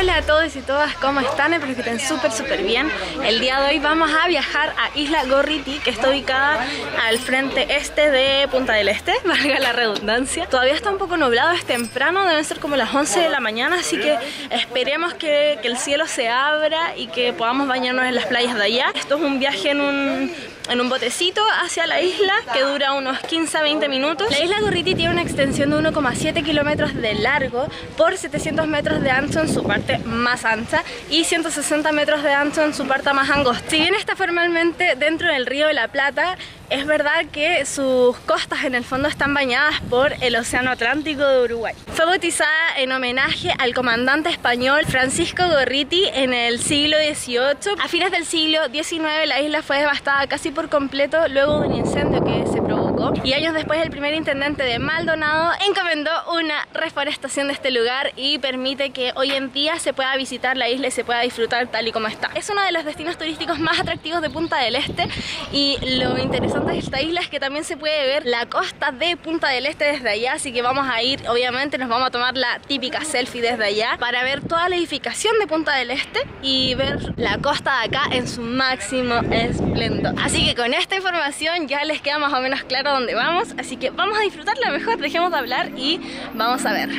Hola a todos y todas, ¿cómo están? Espero que estén súper súper bien. El día de hoy vamos a viajar a Isla Gorriti, que está ubicada al frente este de Punta del Este, valga la redundancia. Todavía está un poco nublado, es temprano, deben ser como las 11 de la mañana, así que esperemos que, que el cielo se abra y que podamos bañarnos en las playas de allá. Esto es un viaje en un en un botecito hacia la isla que dura unos 15 a 20 minutos. La isla Gorriti tiene una extensión de 1,7 kilómetros de largo por 700 metros de ancho en su parte más ancha y 160 metros de ancho en su parte más angosta. Si bien está formalmente dentro del río de la Plata, es verdad que sus costas en el fondo están bañadas por el Océano Atlántico de Uruguay. Fue bautizada en homenaje al comandante español Francisco Gorriti en el siglo XVIII. A fines del siglo XIX la isla fue devastada casi por completo luego de un incendio que se provocó y años después el primer intendente de Maldonado encomendó una reforestación de este lugar y permite que hoy en día se pueda visitar la isla y se pueda disfrutar tal y como está. Es uno de los destinos turísticos más atractivos de Punta del Este y lo interesante esta isla es que también se puede ver la costa de Punta del Este desde allá, así que vamos a ir, obviamente nos vamos a tomar la típica selfie desde allá para ver toda la edificación de Punta del Este y ver la costa de acá en su máximo esplendor. Así que con esta información ya les queda más o menos claro dónde vamos, así que vamos a disfrutarla mejor, dejemos de hablar y vamos a ver.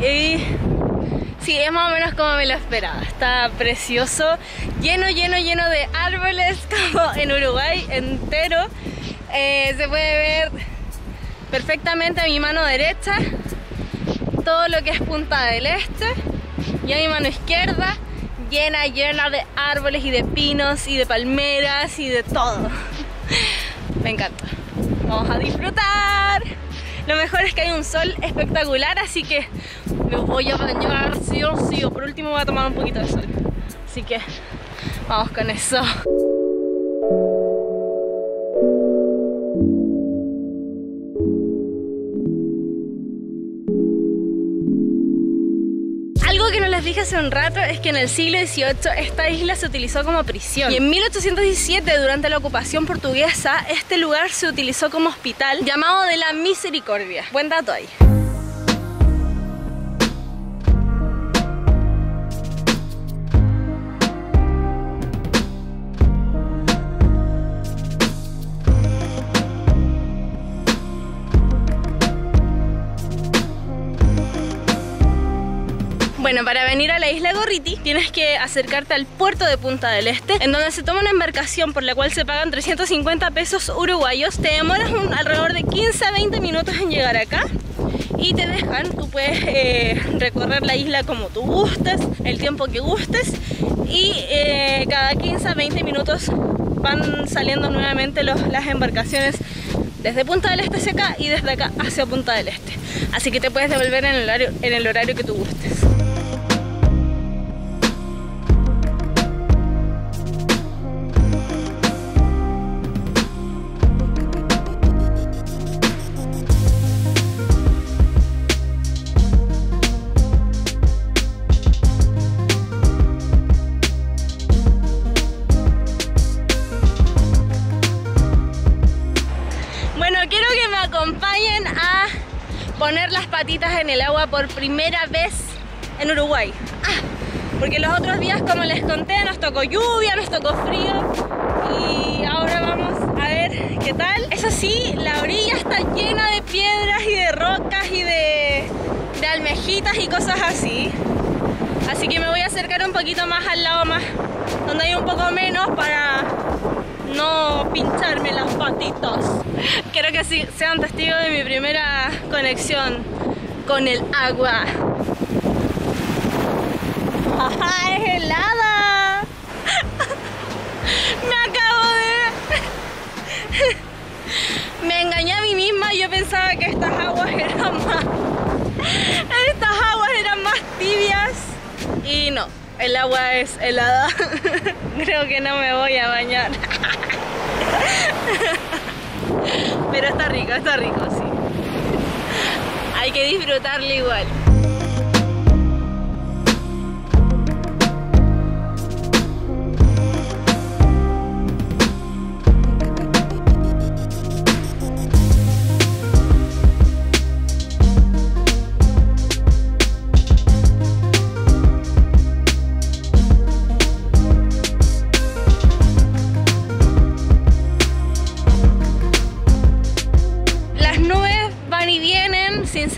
Y sí, es más o menos como me lo esperaba. Está precioso, lleno, lleno, lleno de árboles como en Uruguay entero. Eh, se puede ver perfectamente a mi mano derecha todo lo que es Punta del Este y a mi mano izquierda llena, llena de árboles y de pinos y de palmeras y de todo. Me encanta. Vamos a disfrutar. Lo mejor es que hay un sol espectacular, así que me voy a bañar sí o sí, o por último voy a tomar un poquito de sol. Así que vamos con eso. Les dije hace un rato es que en el siglo XVIII esta isla se utilizó como prisión. Y en 1817, durante la ocupación portuguesa, este lugar se utilizó como hospital llamado de la Misericordia. Buen dato ahí. Bueno, para venir a la isla Gorriti tienes que acercarte al puerto de Punta del Este, en donde se toma una embarcación por la cual se pagan 350 pesos uruguayos. Te demoras alrededor de 15 a 20 minutos en llegar acá y te dejan, tú puedes eh, recorrer la isla como tú gustes, el tiempo que gustes y eh, cada 15 a 20 minutos van saliendo nuevamente las embarcaciones desde Punta del Este hacia acá y desde acá hacia Punta del Este. Así que te puedes devolver en el horario, en el horario que tú gustes. Por primera vez en Uruguay. Ah, porque los otros días, como les conté, nos tocó lluvia, nos tocó frío y ahora vamos a ver qué tal. Eso sí, la orilla está llena de piedras y de rocas y de, de almejitas y cosas así. Así que me voy a acercar un poquito más al lado más, donde hay un poco menos para no pincharme las patitas. Quiero que sean testigos de mi primera conexión con el agua. ¡Ajá, es helada! Me acabo de... Me engañé a mí misma, yo pensaba que estas aguas eran más... Y no, el agua es helada. Creo que no me voy a bañar. Pero está rico, está rico, sí. Hay que disfrutarlo igual.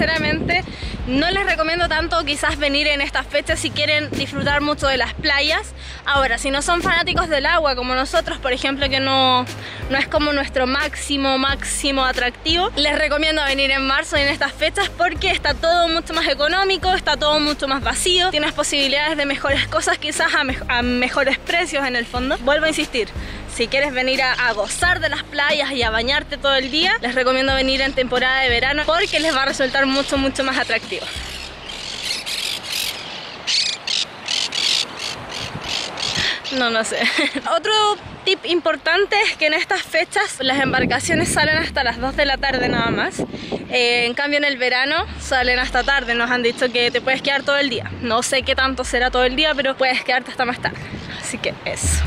Sinceramente no les recomiendo tanto quizás venir en estas fechas si quieren disfrutar mucho de las playas. Ahora, si no son fanáticos del agua como nosotros, por ejemplo, que no, no es como nuestro máximo, máximo atractivo, les recomiendo venir en marzo en estas fechas porque está todo mucho más económico, está todo mucho más vacío, tienes posibilidades de mejores cosas quizás a, a mejores precios en el fondo. Vuelvo a insistir, si quieres venir a, gozar de las playas y a bañarte todo el día, les recomiendo venir en temporada de verano porque les va a resultar mucho, mucho más atractivo. No, no sé. Otro tip importante es que en estas fechas las embarcaciones salen hasta las 2 de la tarde nada más. Eh, en cambio en el verano salen hasta tarde. Nos han dicho que te puedes quedar todo el día. No sé qué tanto será todo el día, pero puedes quedarte hasta más tarde. Así que eso.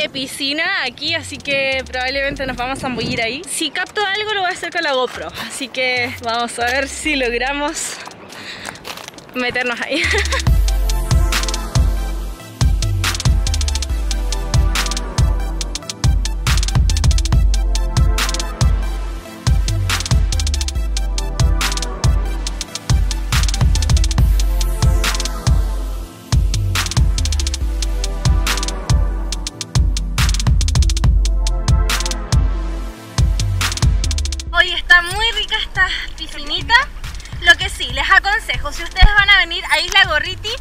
De piscina aquí, así que probablemente nos vamos a zambullir ahí. Si capto algo lo voy a hacer con la GoPro, así que vamos a ver si logramos meternos ahí.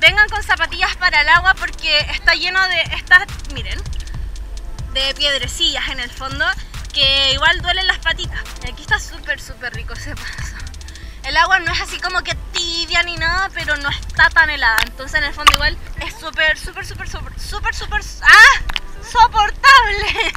Vengan con zapatillas para el agua porque está lleno de estas, miren, de piedrecillas en el fondo que igual duelen las patitas. Aquí está súper, súper rico ese paso. El agua no es así como que tibia ni nada, pero no está tan helada. Entonces en el fondo igual es súper, súper, súper, súper, súper, súper... ¡Ah! ¡Soportable!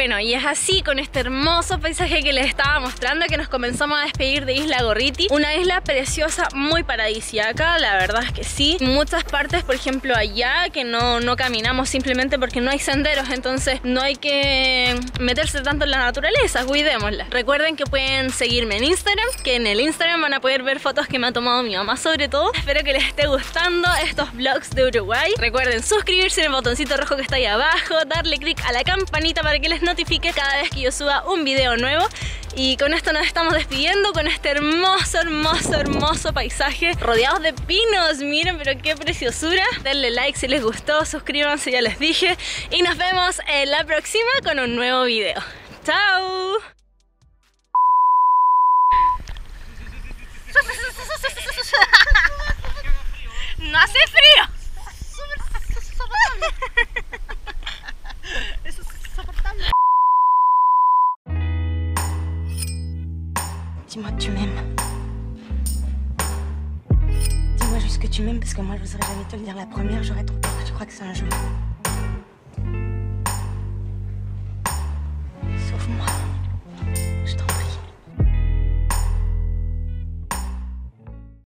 Bueno, y es así con este hermoso paisaje que les estaba mostrando que nos comenzamos a despedir de Isla Gorriti. Una isla preciosa, muy paradisiaca, la verdad es que sí. Muchas partes, por ejemplo allá, que no, no caminamos simplemente porque no hay senderos, entonces no hay que meterse tanto en la naturaleza, cuidémosla. Recuerden que pueden seguirme en Instagram, que en el Instagram van a poder ver fotos que me ha tomado mi mamá sobre todo. Espero que les esté gustando estos vlogs de Uruguay. Recuerden suscribirse en el botoncito rojo que está ahí abajo, darle click a la campanita para que les notifique cada vez que yo suba un video nuevo. Y con esto nos estamos despidiendo con este hermoso, hermoso, hermoso paisaje rodeados de pinos. Miren, pero qué preciosura. Denle like si les gustó, suscríbanse, ya les dije. Y nos vemos en la próxima con un nuevo video. ¡Chao! No hace frío. Dis-moi que tu m'aimes. Dis-moi juste que tu m'aimes parce que moi je n'oserais jamais te le dire la première, j'aurais trop peur tu crois que c'est un jeu.